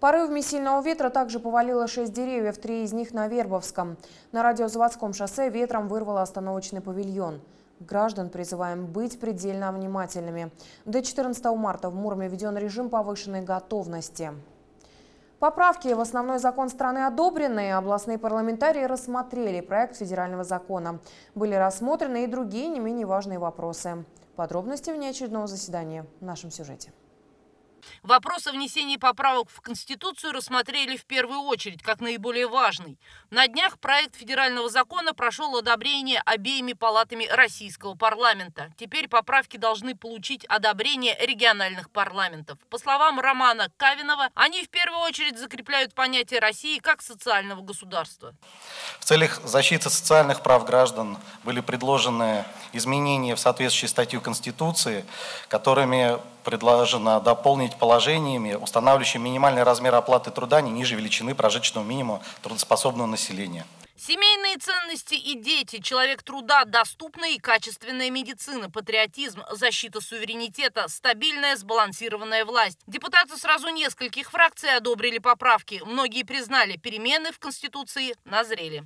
Порывами сильного ветра также повалило шесть деревьев, три из них на Вербовском. На радиозаводском шоссе ветром вырвало остановочный павильон. Граждан призываем быть предельно внимательными. До 14 марта в Мурме введен режим повышенной готовности. Поправки в основной закон страны одобрены. Областные парламентарии рассмотрели проект федерального закона. Были рассмотрены и другие не менее важные вопросы. Подробности внеочередного заседания в нашем сюжете. Вопрос о внесении поправок в Конституцию рассмотрели в первую очередь, как наиболее важный. На днях проект федерального закона прошел одобрение обеими палатами российского парламента. Теперь поправки должны получить одобрение региональных парламентов. По словам Романа Кавинова, они в первую очередь закрепляют понятие России как социального государства. В целях защиты социальных прав граждан были предложены изменения в соответствующей статью Конституции, которыми предложено дополнить положениями, устанавливающими минимальный размер оплаты труда не ниже величины прожиточного минимума трудоспособного населения. Семейные ценности и дети, человек труда, доступная и качественная медицина, патриотизм, защита суверенитета, стабильная сбалансированная власть. Депутаты сразу нескольких фракций одобрили поправки. Многие признали, перемены в Конституции назрели.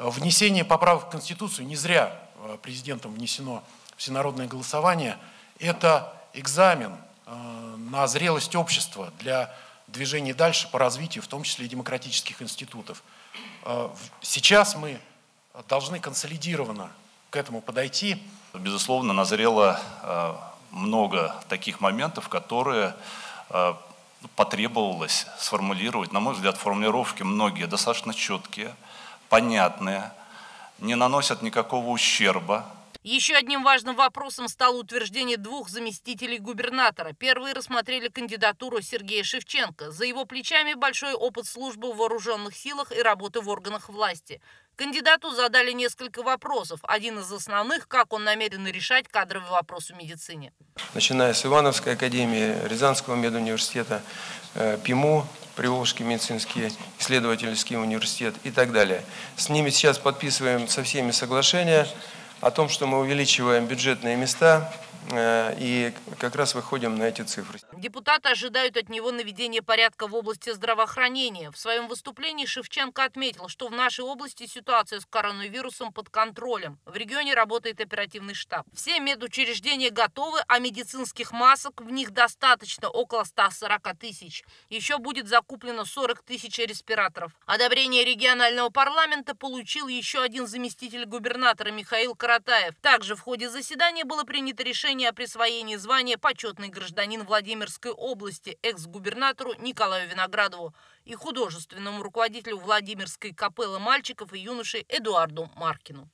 Внесение поправок в Конституцию не зря э, президентом внесено всенародное голосование. Это экзамен э, на зрелость общества для движения дальше по развитию, в том числе и демократических институтов. Э, сейчас мы должны консолидированно к этому подойти. Безусловно, назрело э, много таких моментов, которые потребовалось сформулировать. На мой взгляд, формулировки многие достаточно четкие, понятные, не наносят никакого ущерба еще одним важным вопросом стало утверждение двух заместителей губернатора. Первые рассмотрели кандидатуру Сергея Шевченко. За его плечами большой опыт службы в вооруженных силах и работы в органах власти. Кандидату задали несколько вопросов. Один из основных – как он намерен решать кадровый вопрос в медицине. Начиная с Ивановской академии, Рязанского медуниверситета, э, ПИМУ, Приволжский медицинский исследовательский университет и так далее. С ними сейчас подписываем со всеми соглашения – о том, что мы увеличиваем бюджетные места и как раз выходим на эти цифры. Депутаты ожидают от него наведения порядка в области здравоохранения. В своем выступлении Шевченко отметил, что в нашей области ситуация с коронавирусом под контролем. В регионе работает оперативный штаб. Все медучреждения готовы, а медицинских масок в них достаточно, около 140 тысяч. Еще будет закуплено 40 тысяч респираторов. Одобрение регионального парламента получил еще один заместитель губернатора Михаил Каратаев. Также в ходе заседания было принято решение решение о присвоении звания «Почетный гражданин Владимирской области» экс-губернатору Николаю Виноградову и художественному руководителю Владимирской капеллы мальчиков и юношей Эдуарду Маркину.